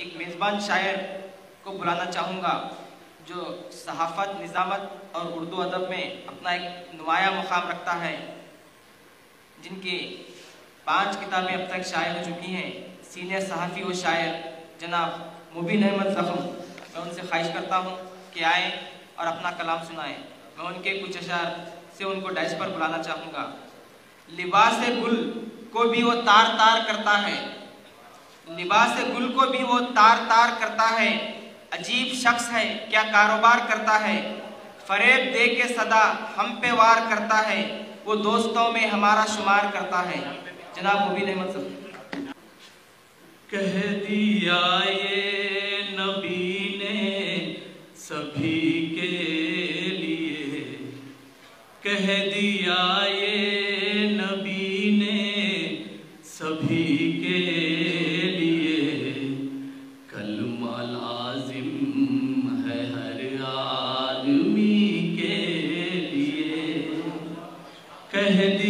ایک میزبان شاعر کو بلانا چاہوں گا، جو صحافت، نظامت اور اردو ادب میں اپنا ایک نمایاں مقام رکھتا ہے، جن کی پانچ کتابیں اب تک شائع ہو چکی ہیں۔ سینئر صحافی و شاعر جناب مبین احمد زخم۔ میں ان سے خواہش کرتا ہوں کہ آئیں اور اپنا کلام سنائیں۔ میں ان کے کچھ اشعار سے ان کو ڈائس پر بلانا چاہوں گا۔ لباس گل کو بھی وہ تار تار کرتا ہے۔ لباس گل کو بھی وہ تار تار کرتا ہے۔ عجیب شخص ہے، کیا کاروبار کرتا ہے۔ فریب دے کے صدا ہم پہ وار کرتا ہے۔ وہ دوستوں میں ہمارا شمار کرتا ہے۔ جناب مبین احمد صاحب۔ کہہ دیا یہ نبی نے سبھی کے لیے۔ کہہ دیا یہ کہہ